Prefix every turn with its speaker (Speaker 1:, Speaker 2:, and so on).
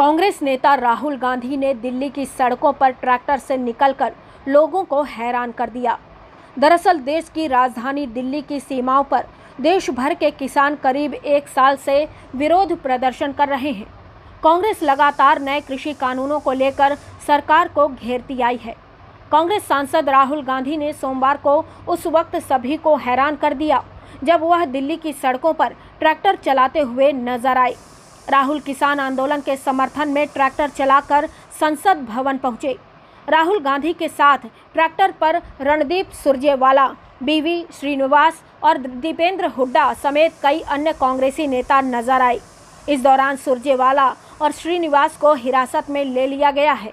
Speaker 1: कांग्रेस नेता राहुल गांधी ने दिल्ली की सड़कों पर ट्रैक्टर से निकलकर लोगों को हैरान कर दिया। दरअसल देश की राजधानी दिल्ली की सीमाओं पर देश भर के किसान करीब एक साल से विरोध प्रदर्शन कर रहे हैं। कांग्रेस लगातार नए कृषि कानूनों को लेकर सरकार को घेरती आई है। कांग्रेस सांसद राहुल गांधी ने सोमवार को उस वक्त सभी को हैरान कर दिया, जब वह दिल्ली की सड़कों पर ट्रैक्टर चलाते हुए नज़र आए। राहुल किसान आंदोलन के समर्थन में ट्रैक्टर चलाकर संसद भवन पहुँचे। राहुल गांधी के साथ ट्रैक्टर पर रणदीप सुरजेवाला, बीवी श्रीनिवास और दीपेंद्र हुड्डा समेत कई अन्य कांग्रेसी नेता नज़र आए। इस दौरान सुरजेवाला और श्रीनिवास को हिरासत में ले लिया गया है।